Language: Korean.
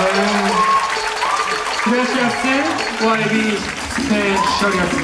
저희는 트래시아스 YB 스페셜이었습니다.